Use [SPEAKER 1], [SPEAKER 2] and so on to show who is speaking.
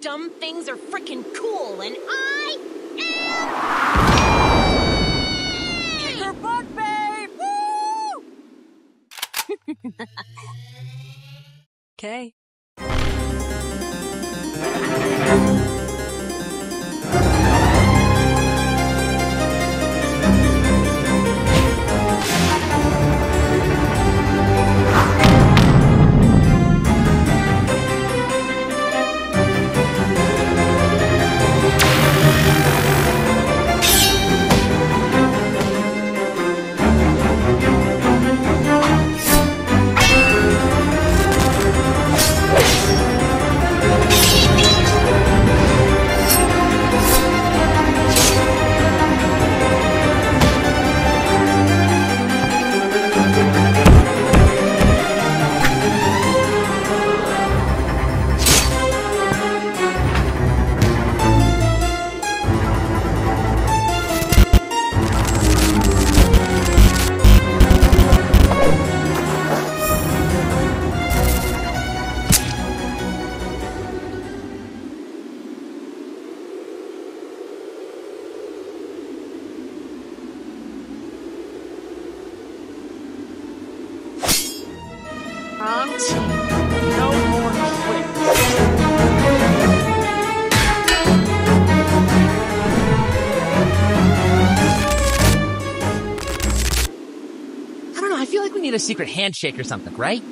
[SPEAKER 1] Dumb things are freaking cool, and I am.
[SPEAKER 2] Kick her butt, babe! Woo! Okay.
[SPEAKER 3] Wrong. No more quits.
[SPEAKER 4] I don't know, I feel like we need a secret handshake or something, right?